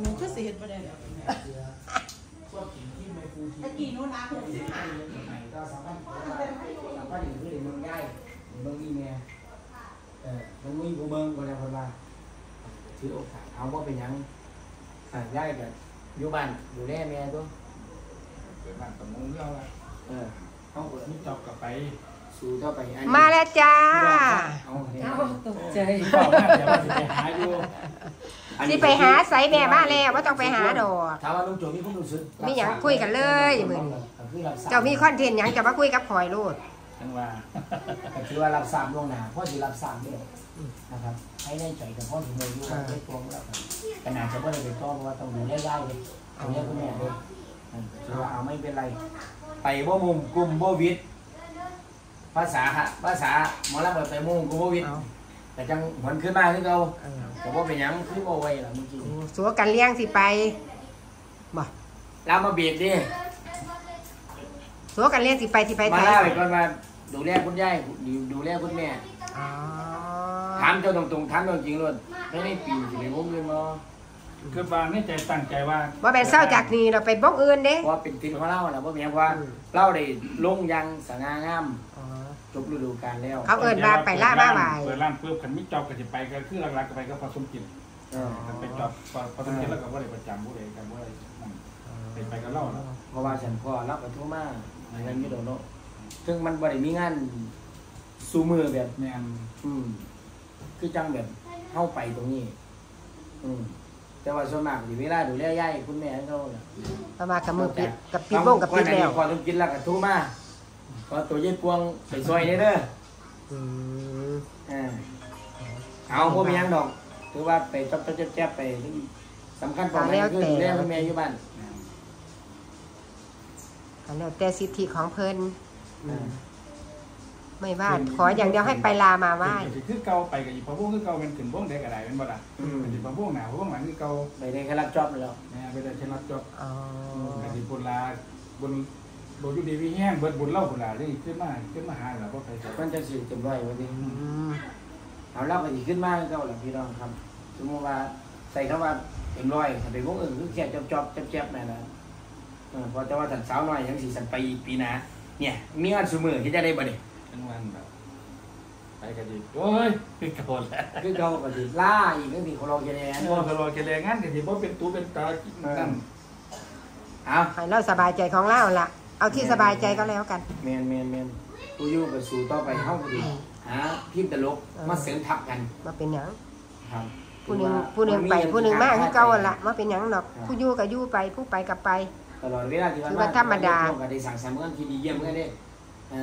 หนูก็สิเห็นประเด็นตะกี้นู้นนะหกสิบห้าก็สามารถสามารถอยู่ที่เมืองได้เมืองนี่แม่เออเมืองนี้กูเมืองกูแล้วคนว่าถือโอกาสเอาว่าเป็นยังอ่าย้ายกับอยู่บ้านอยู่แน่แม่ตัวเกิดบ้านตะมงเยาละเออเอาเปิดนี่เจ้ากับไป สู่ต่อไปอันมาแล้วจ้า เอาเนี่ยเอาตกใจเฝ้าหน้าเดี๋ยวว่าจะไปหาอยู่สิไปหาไสแม่มาแล้วว่าต้องไปหาดอก ถามว่าลุงโจมีความรู้สึกมีหยังคุยกันเลยมื้อนี้ คือรับทราบเจ้ามีคอนเทนต์หยังจะมาคุยกับข่อยโลดจังว่าก็คือว่ารับทราบล่วงหน้าพ่อสิรับทราบด้วยนะครับ ให้แน่ใจกับพ่อถึงเลยอยู่ว่าได้ตัวแล้วกันขนาดจะไม่ได้เป็นตัวเพราะว่าต้องดูแลได้เลยดูแลคุณแม่ด้วยอืมถือว่าเอาไม่เป็นไร ไปบ่มุมกลุ่มบ่วิด ภาษาฮะภาษาหมอลำไปมุมกลุ่มบ่วิดเอาแต่จังหวนขึ้นมาคือเราเออแต่ว่าเป็นหยังคือบ่ไว้ล่ะเมื่อกี้สัวกันเลี้ยงสิไปบ่เรามาเบียดดิสัวกันเลี้ยงสิไปสิไปมาไทยเล่าไปก่อนว่าดูแลคุณยายดูดูแลคุณแม่อ๋อถามเจ้าตรงๆถามเจ้าจริงเลยไม่ได้ปีสิไปวงเงินมาคือว่าในใจตั้งใจว่าบ่แม่นเศร้าจากนี้เราไปบ่งอื่นเด้เพราะว่าเป็นทีมของเราแหละเพราะเมียเพราะว่าเราได้ลงยังสง่างามอ๋อ จบฤดูกาลแล้วเขาเอิ้นว่าไปล่ามาบ่ายเปิดร้านปุ๊บคันมิจอบก็สิไปก็คือหลักๆก็ไปก็ผสมกินเออคันไปจอบผสมกินแล้วก็บ่ได้ประจำบ่ได้กันบ่ได้นั่นไปไปกับเราเนาะเพราะว่าฉันพ่อรับกระทู้มาในเงินอยี่โดนเนาะซึ่งมันบ่ได้มีงานสู้มือแบบแม่นอืมคือจังแบบเข้าไปตรงนี้ อืมแต่ว่าส่วนมากสิเวลาดูแลยายคุณแม่เขาน่ะประมาณกับมือปิดกับปิดวงกับปิดแล้วพอต้องกินแล้วกระทู้มา ก็ตัวยายปวงไปซอยเด้อเด้ออืมอ่าเอาพวกมีหยังดอกถือว่าไปจับจับจับจับไปสำคัญกว่านั้นคือดูแลคุณแม่อยู่บ้านก็แล้วแต่สิทธิของเพิ่นอ่าไม่ว่าขออย่างเดียวให้ไปลามาไหว้คือเก่าไปก็อีพะวงคือเก่าเป็นขึ้นวงได้ก็ได้เป็นบ่ล่ะอืมเป็นสิพะวงหน้าพะวงหลังคือเก่าไปได้แค่รับจอบแล้ว แม่ไปได้เช่นรับจอบอ๋อ ก็สิบุญลาบุ ญบ่อยู่ดีวิแห้งเบิดบุญเล่าบุญลาได้ขึ้นมาขึ้นมาหาแล้วบ่ไปมันจะสิเต็มร้อยวันนี้ อืมเอาเล่ากันอีกขึ้นมาก็แล้วพี่น้องครับ สมมติว่าใส่คำว่าเต็มร้อยถ้าเป็นวงอื่นคือแค่จอบจอบจับจับนั่นนะเออพอจะว่าสันสาวน้อยยังสี่สันไปปีหนาเนี่ย มีงานสมือที่จะได้บ่เนี่ยทั้งวันแบบไปกันดีโอ้ยคือเก่าแล้วคือเขาก็สิล่าอีกนั่นสิเขาลองจะแน่โอ้ตลอดแกแรงงานกันดีบ่เป็นตูเป็นตากินกันเอา ให้เราสบายใจของเราละ เอาที่สบายใจก็แล้วกันแมนแมนแมนกูอยู่กับสู่ต่อไปเข้าไปดีหาพิมพ์ตลกมาเสริมทับกันมาเป็นหยังครับผู้หนึ่งผู้หนึ่งไปผู้หนึ่งมาคือเก่าหั่นละมาเป็นหยังดอกผู้อยู่ก็อยู่ไปผู้ไปก็ไปตลอดเวลาที่ถือว่าธรรมดาก็ได้สั่งสรรค์เงินที่ดีเยี่ยมเงินเด้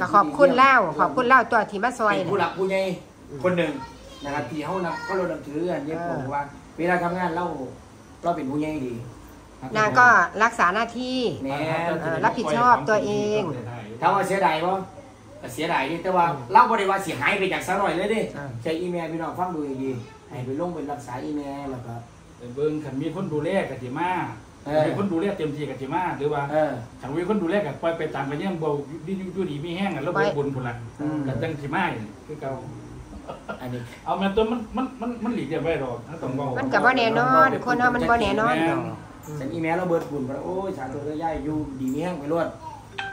ก็ขอบคุณเล่าขอบคุณเล่าตัวที่มาซอยเป็นผู้หน่ะลักผู้ใหญ่คนหนึ่งนะครับที่เขานับก็เรานับถือกันเยี่ยมผมว่า เวลาทำงานเราเราเป็นผู้ใหญ่ดี นางก็รักษาหน้าที่แหน่เออรับผิดชอบตัวเองถ้าว่าเสียดายป่ะเสียดายนี่แต่ว่าเราบริวารเสียหายไปจากสักหน่อยเลยเดิอ่า ใช้อีเมลพี่น้องฟังดูดีๆให้ไปลงเป็นรักษาอีเมลแล้วก็เบิ่งคันมีคนดูแลก็สิมาเออมีคนดูแลเต็มที่ก็สิมาหรือว่าเออ คันมีคนดูแลก็ปล่อยไปตามกันยังบ่ดีอยู่ดีมีแห้งแล้วบ่บุญพุ่นล่ะอืม ก็จังสิมาคือเก่าอันนี้ เอาแม่ตัวมันมันมันมันหลีกเลี่ยงไว้ดอกต้องเว้ามันก็บ่แน่นอน คนเฮามันบ่แน่นอนดอ กฉันอีเมลเราเบิดบุญไปแล้วโอ้ยสาธุเด้อย่ายอยู่ดีมีแห้งไปรวด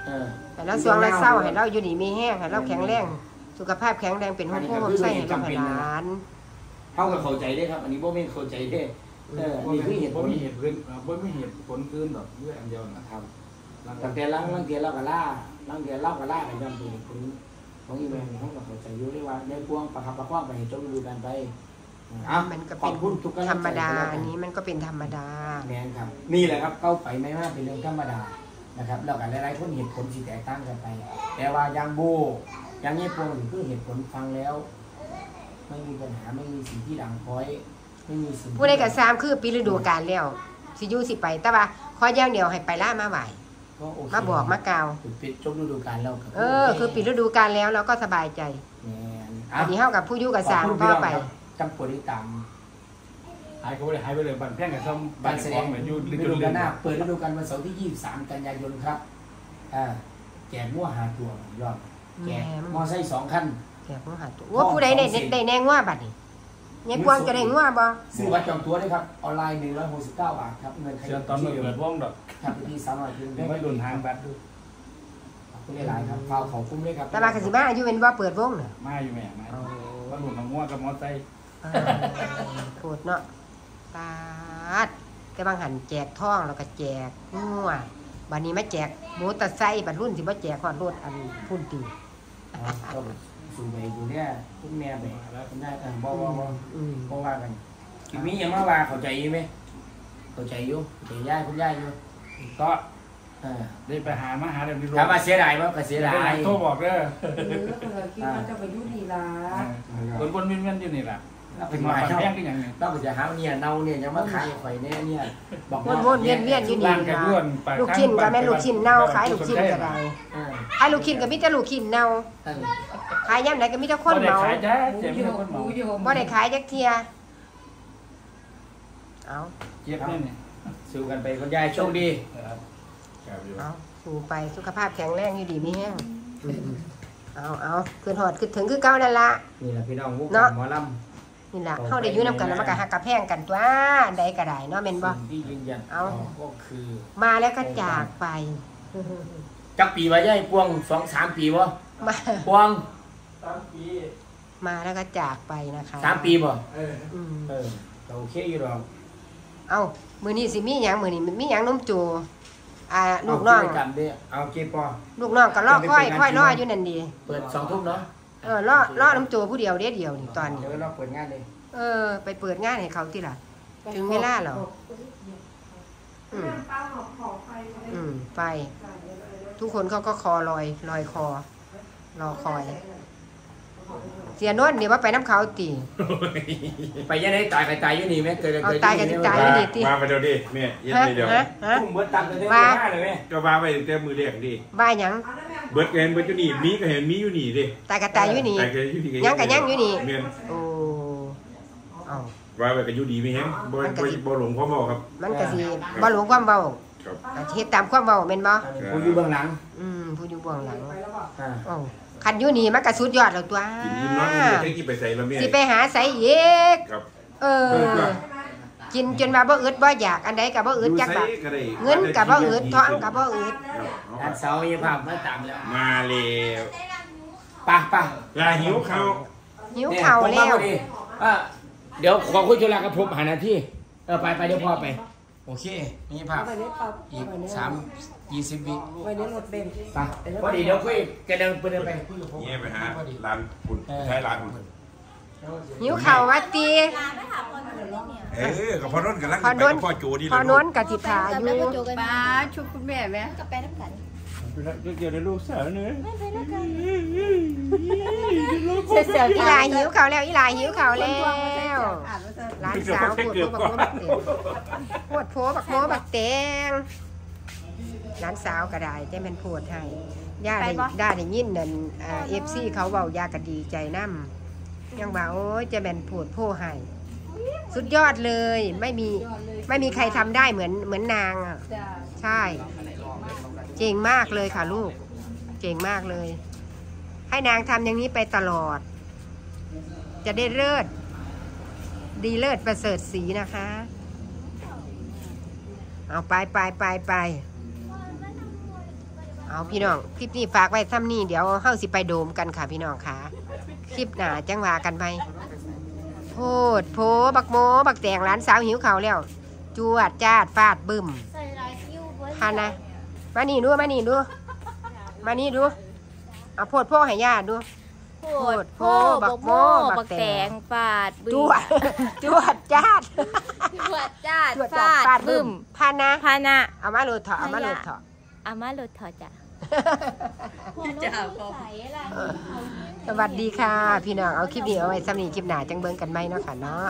เออให้เราสวงเราเศร้าให้เราอยู่ดีมีแห้งให้เราแข็งแรงสุขภาพแข็งแรงเป็นหัวโค้ใส่ให้ลูกให้หลานเท่ากับเข้าใจได้ครับ อันนี้บ่แม่นเข้าใจเด้เออบ่นี่คือเหตุผบ่ลมีเหตุผลบ่มีเหตุผลอื่นดอกด้วยอันเดียวน่ะครับแล้วตั้งแต่ลังลังเทียนเราก็ล่าลังเทียนเราก็ล่าไปจำเป็นคนของอีเมลเขาก็เข้าใจอยู่ได้ว่าในพวงประคับประคองไปให้จบฤดูกาลไปอะ มันก็ขเป็อนบคุณทุกกำลังใจธรรมดาก็แล้วกัอันนี้มันก็เป็นธรรมดาแม่นครับ นี่แหละครับเข้าไปไม่มากเป็นเรื่องธรรมดานะครับแล้วกันหลายๆคนเหตุผลสิแตกต่างกันไป แต่ว่าอยางโบอยางนี้พวงนี่คือเหตุผลฟังแล้ว ไม่มีปัญหาไม่มีสิ่งที่ดังพร้อยไม่มีสิ่งที่ผู้ใดก็ตามคือปีฤดูกาลแล้วสิอยู่สิไป แต่ว่าขออย่างเดียวให้ไปล่ามาไหวก็โอเคมาบอกมากล่าวปิดจบฤดูกาลแล้วเออ คือปีฤดูกาลแล้วเราก็สบายใจแม่นอันนี้เฮากับผู้อยู่กับสามขอบคุณก็พี่น้องไปครับ จำปวดที่ตามหายก็บ่ได้หายไปเลยบันแพงกับซ่อมบักานรแสขดองงเหมือนอยู่ฤลึกดูๆกาลหน้าเปิดฤดูกาลวันเสาร์ที่ 23 กันยายนครับอ่าแจกมั่วหาตัวยอดแจกแหม มอไซค์สองคันแขกผู้หาตัวว่าผู้ใดได้ได้ได้แน่งว่าบัดนี้ยังกวางจะได้งัวบ่ซื้อบัตรจองตัวได้ครับ ออนไลน์ 169 บาทครับเงินใครเชื่อตอนเมื่อเปิดวงดอกครับที่สามร้อยคือเดี๋ยวไม่ดุนทางบัตรดูคุณหลายๆครับฟาวของคุ้มด้วยครับ แต่ว่าก็สิมาอายุเป็นบ่เปิดวงน่ะมาอยู่แม่มาว่าดุนมาง่วกับมอไซค์ อ่าโคตรเนาะปาดแต่บางหันแจกท่องแล้วก็แจกงัวบัดนี้มาแจกมอเตอร์ไซค์บัดรุ่นสิบ่แจกฮอดรถอันพุ่นตีอ๋อก็สู่ไปอยู่เนี่ยคุณแม่ไปแล้วคุณได้เออบอกบอกบอกอืมบอกว่ากันทีนี้ยังมาว่าเข้าใจอยู่ไหมเข้าใจอยู่เข้าใจย่ายคุณย่ายอยู่ก็เออได้ไปหามาหาเดี๋ยวนี้ถามว่าเสียดายมั้ยก็เสียดายโทรบอกเด้อเออคนเราคิดว่าจะไปยุ่ดีละคนบนวินเวียนอยู่นี่แหละ เราเป็เป็นนมามาปันเช่าแพงก็อย่างนี้ต้องไปจะหาเนี่ยเน่าเนี่ยยังมาขายข่อยเนี่ยเนี่ยบอกวนวนเวียนเวียนอยู่นี่ร้านกระด้วนปากลูกชิ้นก็แม่นลูกชิ้นเน่าขายลูกชิ้นก็ได้เออขายลูกชิ้นก็มีแต่ลูกชิ้นเน่าเออขายยามไหนก็มีแต่คคนนได้เมาขายจ้าหมูเจ็บโยไม่ได้มคนหเมามูโยมบ่ได้ขายจักเที่ยเอาเจ็บนี่นี่สู้กันไปคุณย่ายโชคดีเอาสู่ไปสุขภาพแข็งแรงอยู่ดีมีแห้งอืมเอาเอาขึ้นหอดขึ้นถึงคือเก่านั่นละนี่แหละพี่น้องวุ้เนาะหมอล นี่ล่ะเฮาได้อยู่นํกันแล้วมันก็หักกระแพงกันตัวใดก็ได้เนาะแม่นำบ่สิ่งที่ยืนยันเอา ก็คือมาแล้วก็จากไป จักปีว่าย่ายปวงสองสามปีวะมาปวงสามปี มาแล้วก็จากไปนะคะสามปีบ่เอออืมเออโอเคอยู่หรอกเอามื้อนี้สิมีหยังมื้อนี้มีหยังนมจูอ่าลูกน้อง เากิจกรรมดิเอาเก็บปอลูกน้องก็รอค่อยค่อยรออยู่นั่นดี เปิดสองทุ่มเนาะ เออรอรอน้ำจูผู้เดียวเดียวเดียวนี่ตอนนี้ เดี๋ยวเราเปิดงานเลยเออ ไปเปิดงานให้เขาที่ล่ะ ถึงเวลาเหรออืมอืมไป ทุกคนเขาก็คอลอยลอยคอ รอคอย เสียโนวดนี่ว่าไปน้ำเขาตีไปยังไงตายใครตายอยู่นี่ไหมเกิดเอาตายกันที่ตายมานี่ติมาไปเดี๋ยวดิแม่เย็นฮะเลยเดี๋ยวฮะ ฮะทุ่มเบิดตังค์กันเท่าว่าไหร่เลยไหมก็มาไปแต่มือเรียกดิบ้าหยัง เบิร์ดเห็นเบิร์ดอยู่นี่มีก็เห็นมีอยู่นี่ดิตายกับตายอยู่นี่แต่ก็อยู่นี่ยังกับยังอยู่นี่ เมียนโอ้เอาว่าไปก็อยู่ดีไม่แห้งบ่มันก็บ่สิ บ่หลงความบอกครับ มันก็สิบ่หลงความเบาครับอะเฮ็ดตามความเบาแม่นบ่คุณอยู่เบื้องหลังอืมผู้อยู่เบื้องหลังอ่าโอ้คันอยู่นี่มันก็สุดยอดแล้วตัวกินยิ้มนอนมือใช้กี่ไปใส่ละเมียสิไปหาไสอีกครับเออกิ นจนว่าบ่อึดบ่อยากอันใดก็บ่อึดจักบาทก็ได้เงินก็บ่อึดท้องก็บ่อึดครับเอาอันเสาร์ยี่ภาพมาตามแล้วมาแล้วไป่ะป่ะลาหิวข้าวหิวข้าวแล้วอะเดี๋ยวขอคุยธุระกับผมหานาทีเออไปไปเดี๋ยวพ่อไป โอเคนี่ภาพไปเล่นปั๊บอีกสามยี่สิบวิไปเล่นรถเบนซ์ไปพอดีเดี๋ยวคุยกันเดินไปเดินไปคุยกับผมเงี้ยไปหาพอดีร้านคุณใช้ร้านคุณ หิวข้าวว่าติเออกับพ่อนุ่นกำลังพอไปนวนกับพ่อโจดีพอนวนกะสิทาอยู่ ป้าชุบคุณแม่ไหมกับไปน้ำกันเกี่ยวกับลูกสาวเนื้อไม่ไปด้วยกันเสียอีหลาหิวข้าวแล้วอีหลาหิวข้าวแล้วอ่านว่าจะหลานสาวปวดโผบักโมบักเตงปวดโผบักโมบักเตงหลานสาวก็ได้แต่มันปวดให้ย่าได้ได้ได้ยินนั่นเอฟซีเขาเว้ายาก็ดีใจนํ ยังว่าโอ้ยจะแม่นปวดโพให้สุดยอดเลยไม่มีไม่มีใครทำได้เหมือนเหมือนนางอะจะใช่เก่งมากเลยค่ะลูกเก่งมากเลย ให้นางทำอย่างนี้ไปตลอด จะได้เลิศ ดีเลิศประเสริฐสีนะคะ เอาไปไปไปไป เอาพี่น้อง คลิปนี้ฝากไว้ซ้ำนี่เดี๋ยวเฮาสิไปโดมกันค่ะพี่น้องค่ะ คลิปหน้าจังหวากันไปโพดโพบักโมบักแตงร้านสาวหิวเขาวแล้ว จวดจาดฟาดบึ้มใส่ลายคิ้วเบิร์ดพันนะมานี่ดูมานี่ดู มานี่ดูเอาโพดโพให้ย่าดู โพดโพบับักกโม่โม่บับักกแตแตงงฟาดบึ้จมวด จวดจาดจวดจ้าดจวดจาฟาดดฟาดบึ้บึ้มมพันนะ พานะเอามาโหลดเถอะเอามาโหลดเถอะ อามาหลุดถอดจ้ะ จะเอาใส่อะไรสวัสดีค่ะ พี่น้องเอาคลิปนี้เอาไว้สำนีคลิปหนาจังเบิ่งกันไหมเนาะค่ะเนาะ